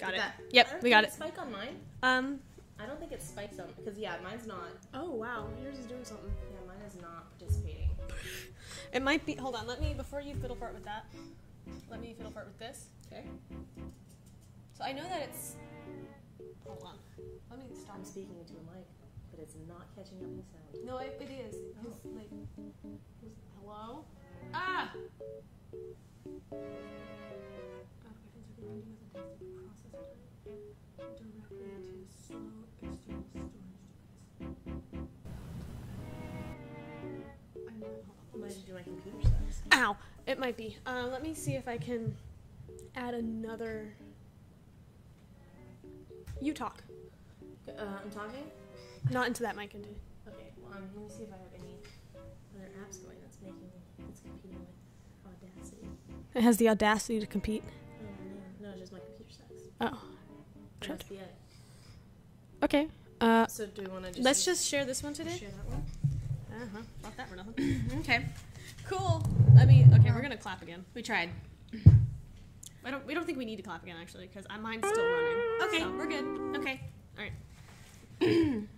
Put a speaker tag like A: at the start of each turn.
A: Got it.
B: That-
A: Yep, we got it.
C: Spike on mine.
A: Um,
C: I don't think it's spiked on because yeah, mine's not.
B: Oh wow, yours is doing something.
C: Yeah, mine is not participating.
A: it might be. Hold on. Let me before you fiddle fart with that. Let me fiddle fart with this.
C: Okay.
A: So I know that it's. Hold on. Let me stop.
C: I'm speaking into a mic, but it's not catching up with sound.
A: No, it, it is. It's like, hello?
C: You do my computer sucks?
A: Ow! It might be. Um, let me see if I can add another. You talk.
C: Uh, I'm talking.
A: Not into that mic. Into.
C: Okay. Well, um, let me see if I have any other apps going that's making that's competing with Audacity.
A: It has the audacity to compete.
C: Oh no, no, just my computer sucks.
A: Oh.
C: That must be it.
A: Okay. Uh,
C: So do we want to just
A: let's just share this one today.
C: share that one?
A: Uh huh. Fuck that for nothing.
C: Okay.
A: Cool. I mean, okay, we're gonna clap again.
C: We tried.
A: I don't. We don't think we need to clap again actually, because uh, mine's still running.
C: Okay.
A: So we're good.
C: Okay.
A: All right.